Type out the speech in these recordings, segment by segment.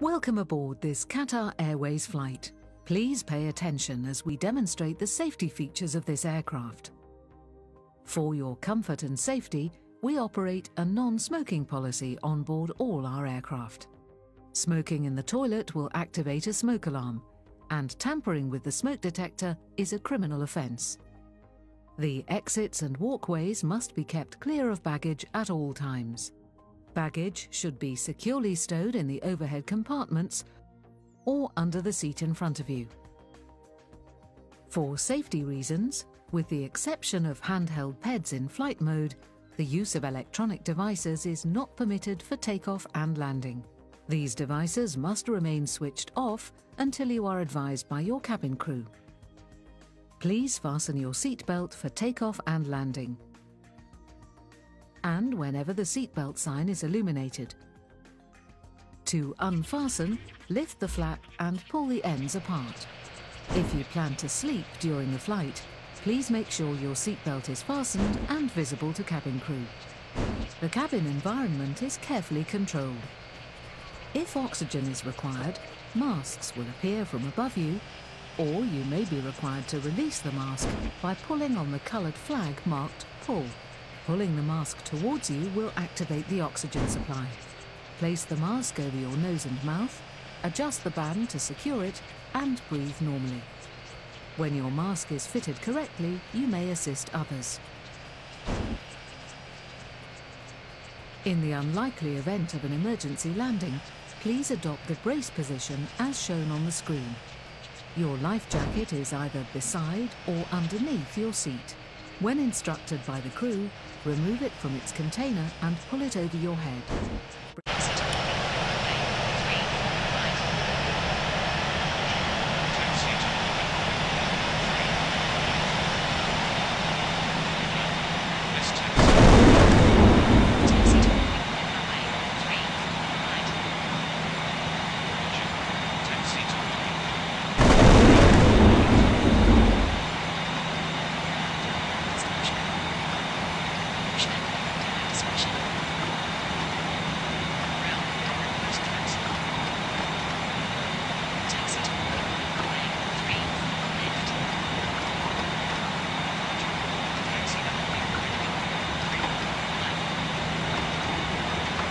Welcome aboard this Qatar Airways flight. Please pay attention as we demonstrate the safety features of this aircraft. For your comfort and safety, we operate a non-smoking policy on board all our aircraft. Smoking in the toilet will activate a smoke alarm, and tampering with the smoke detector is a criminal offence. The exits and walkways must be kept clear of baggage at all times. Baggage should be securely stowed in the overhead compartments or under the seat in front of you. For safety reasons, with the exception of handheld PEDs in flight mode, the use of electronic devices is not permitted for takeoff and landing. These devices must remain switched off until you are advised by your cabin crew. Please fasten your seatbelt for takeoff and landing. And whenever the seatbelt sign is illuminated. To unfasten, lift the flap and pull the ends apart. If you plan to sleep during the flight, please make sure your seatbelt is fastened and visible to cabin crew. The cabin environment is carefully controlled. If oxygen is required, masks will appear from above you, or you may be required to release the mask by pulling on the coloured flag marked Pull. Pulling the mask towards you will activate the oxygen supply. Place the mask over your nose and mouth, adjust the band to secure it, and breathe normally. When your mask is fitted correctly, you may assist others. In the unlikely event of an emergency landing, please adopt the brace position as shown on the screen. Your life jacket is either beside or underneath your seat. When instructed by the crew, remove it from its container and pull it over your head.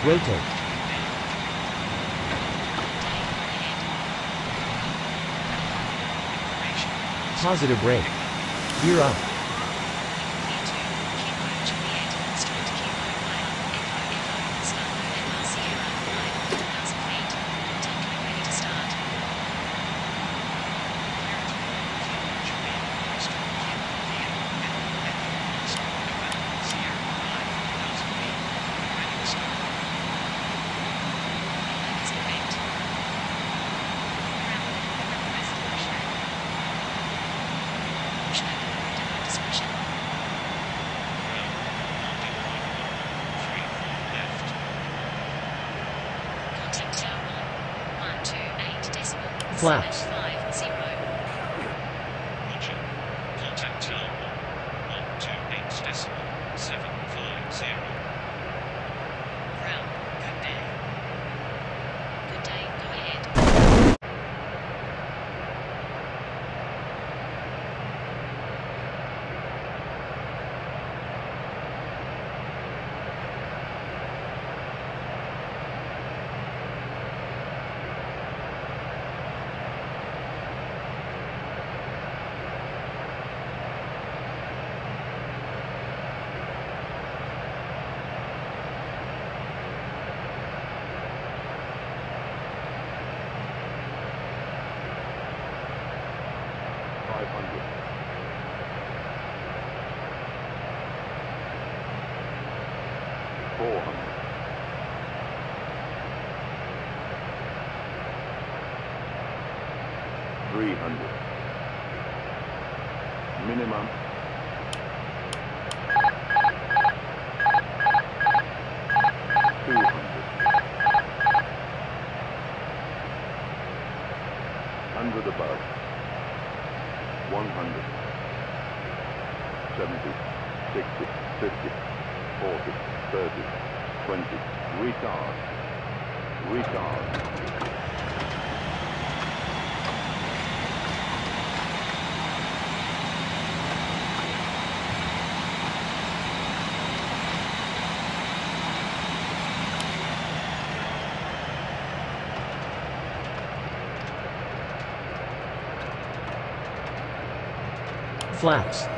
Rotate. Positive rate. Gear up. Flaps. 500. Four hundred. Three hundred. Minimum 70, 60, 50, 40, 30, 20. Retard. Retard. flaps